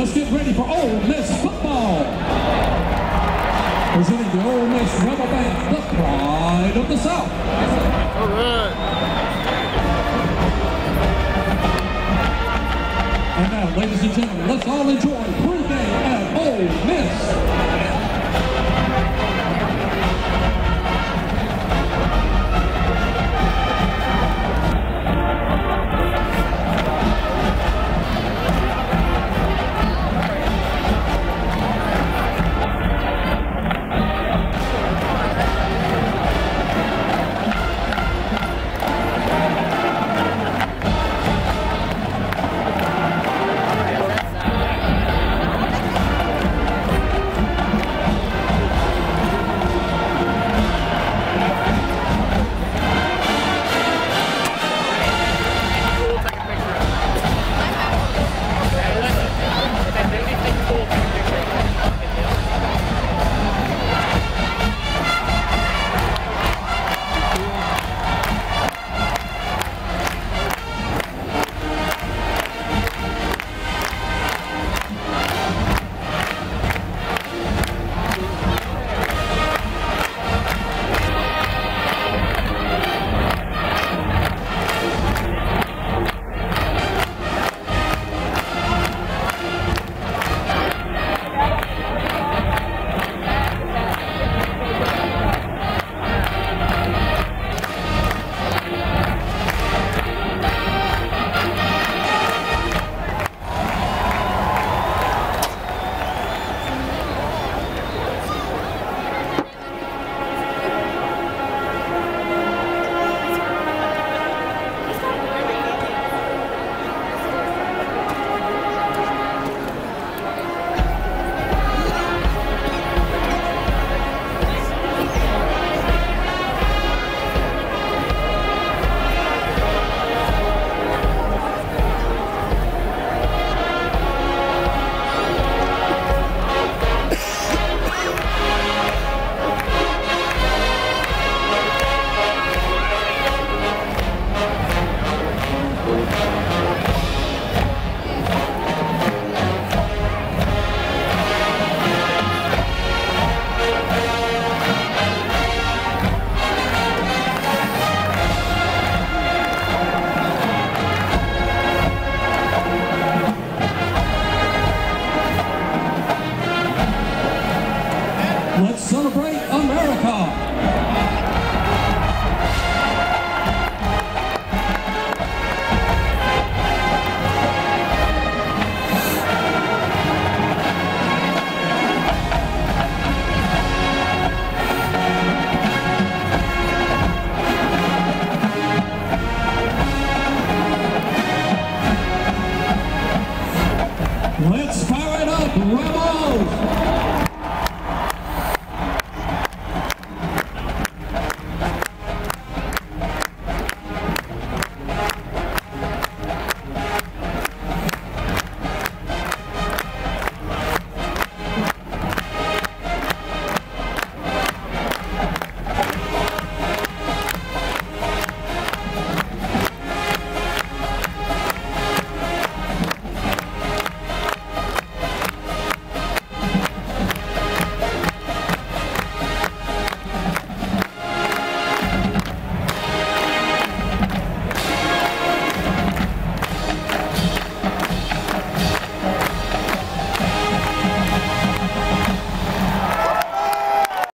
Let's get ready for Ole Miss football. Presenting the Ole Miss Rebel Band, the pride of the South. All right. And now, ladies and gentlemen, let's all enjoy pregame at Ole Miss. Let's celebrate America.